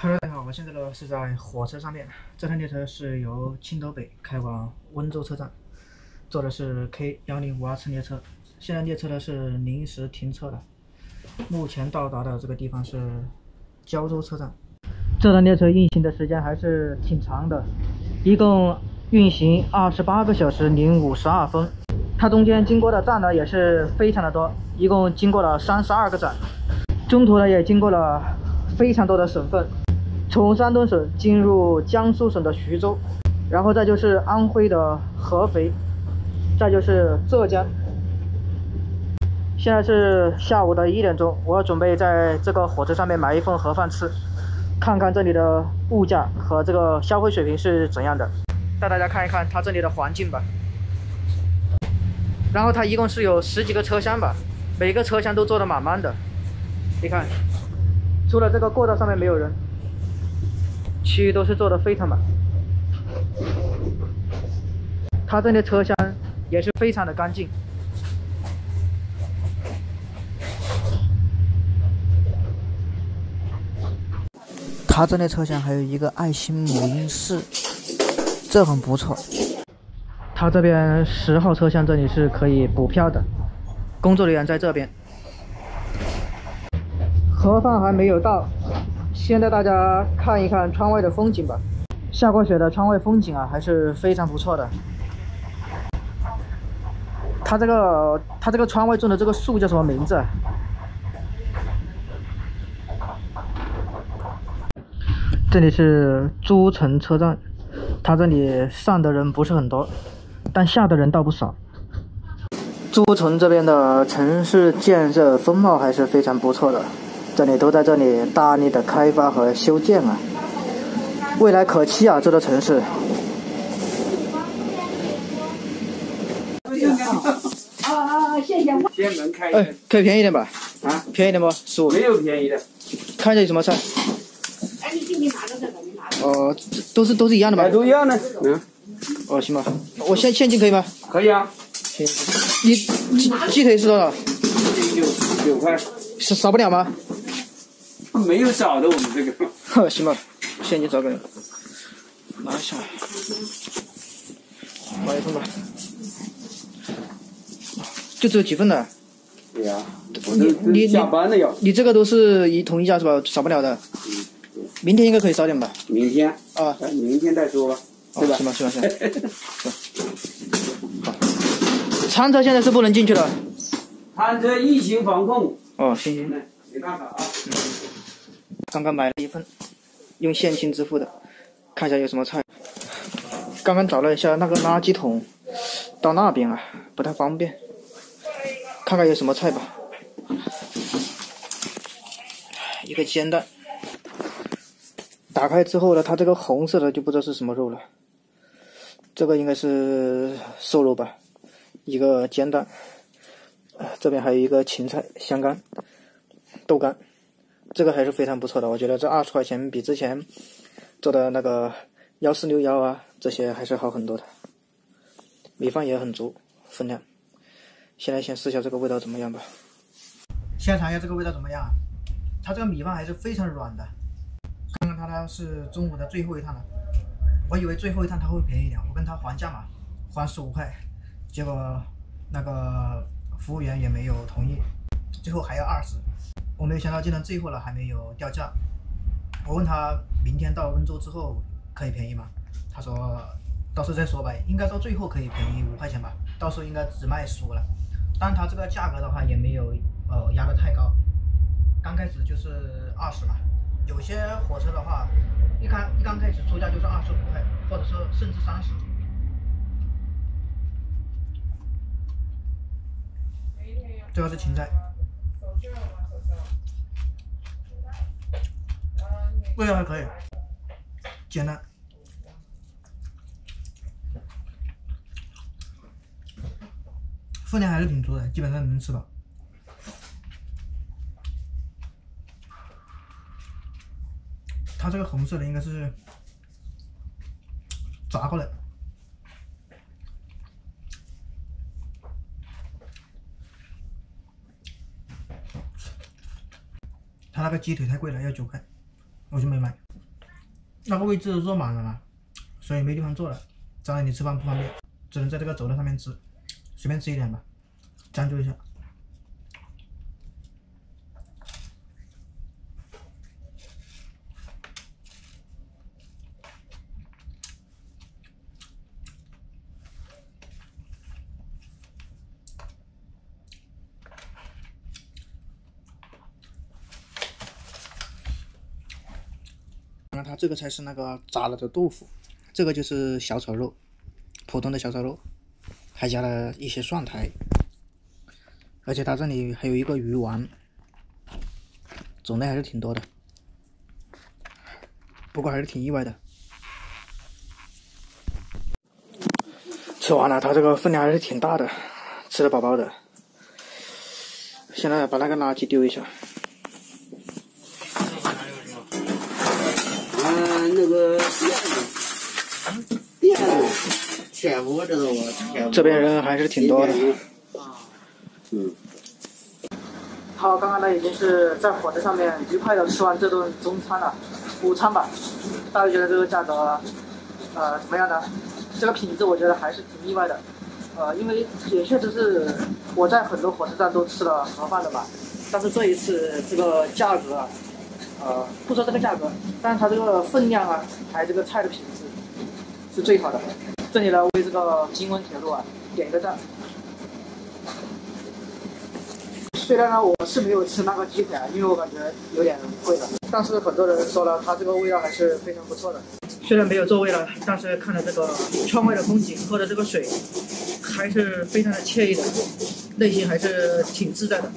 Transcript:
大家好，我现在呢是在火车上面。这趟列车是由青岛北开往温州车站，坐的是 K 幺零五二次列车。现在列车呢是临时停车的，目前到达的这个地方是胶州车站。这趟列车运行的时间还是挺长的，一共运行二十八个小时零五十二分。它中间经过的站呢也是非常的多，一共经过了三十二个站，中途呢也经过了非常多的省份。从山东省进入江苏省的徐州，然后再就是安徽的合肥，再就是浙江。现在是下午的一点钟，我准备在这个火车上面买一份盒饭吃，看看这里的物价和这个消费水平是怎样的，带大家看一看它这里的环境吧。然后它一共是有十几个车厢吧，每个车厢都坐得满满的。你看，除了这个过道上面没有人。其余都是做的非常满，它这里车厢也是非常的干净。它这里车厢还有一个爱心母婴室，这很不错。它这边十号车厢这里是可以补票的，工作人员在这边。盒饭还没有到。先带大家看一看窗外的风景吧。下过雪的窗外风景啊，还是非常不错的。它这个它这个窗外种的这个树叫什么名字？这里是诸城车站，它这里上的人不是很多，但下的人倒不少。诸城这边的城市建设风貌还是非常不错的。这里都在这里大力的开发和修建啊，未来可期啊！这座城市。啊啊！谢谢。先门开。哎，可以便宜点吧？啊，便宜点不？十五。没有便宜的。看一下有什么菜。哎，你拿着这个，你拿着。哦，都是都是一样的吧？都一样的。嗯。哦，行吧。我现现金可以吗？可以啊。行。你鸡鸡腿是多少？九九块。少少不了吗？没有少的，我们这个。呵，行吧，现金找个人拿一下，买一份吧。就只有几份呢？对呀。你你下班了要。你这个都是一同一家是吧？少不了的。明天应该可以少点吧？明天。啊。明天再说吧。对吧？行吧，行吧，行。好。餐车现在是不能进去了。餐车疫情防控。哦，行行。没办法啊。刚刚买了一份，用现金支付的，看一下有什么菜。刚刚找了一下那个垃圾桶，到那边啊不太方便，看看有什么菜吧。一个煎蛋，打开之后呢，它这个红色的就不知道是什么肉了，这个应该是瘦肉吧。一个煎蛋，这边还有一个芹菜、香干、豆干。这个还是非常不错的，我觉得这二十块钱比之前做的那个幺四六幺啊这些还是好很多的。米饭也很足，分量。现在先试一下这个味道怎么样吧。先尝一下这个味道怎么样？它这个米饭还是非常软的。看看它它是中午的最后一趟了，我以为最后一趟它会便宜一点，我跟他还价嘛，还十五块，结果那个服务员也没有同意，最后还要二十。我没有想到竟然最后了还没有掉价，我问他明天到温州之后可以便宜吗？他说到时候再说吧，应该到最后可以便宜五块钱吧，到时候应该只卖十五了。但他这个价格的话也没有呃压得太高，刚开始就是二十嘛，有些火车的话一开一刚开始出价就是二十五块，或者说甚至三十。这个是芹菜。味道还可以，简单，分量还是挺足的，基本上能吃饱。它这个红色的应该是炸过来，它那个鸡腿太贵了，要九块。我就没买。那个位置坐满了嘛，所以没地方坐了，站那里吃饭不方便，只能在这个走廊上面吃，随便吃一点吧，将就一下。它这个才是那个炸了的豆腐，这个就是小炒肉，普通的小炒肉，还加了一些蒜苔，而且它这里还有一个鱼丸，种类还是挺多的，不过还是挺意外的。吃完了，它这个分量还是挺大的，吃的饱饱的。现在把那个垃圾丢一下。那个这边人还是挺多的。嗯。好，刚刚呢已经是在火车上面愉快的吃完这顿中餐了，午餐吧。大家觉得这个价格，呃，怎么样呢？这个品质我觉得还是挺意外的，呃，因为也确实是我在很多火车站都吃了盒饭的嘛，但是这一次这个价格。呃，不说这个价格，但是它这个分量啊，还有这个菜的品质是最好的。这里呢，为这个京温铁路啊点一个赞。虽然呢，我是没有吃那个鸡腿啊，因为我感觉有点贵了。但是很多人说了，它这个味道还是非常不错的。虽然没有座位了，但是看着这个窗外的风景，喝着这个水，还是非常的惬意的，内心还是挺自在的。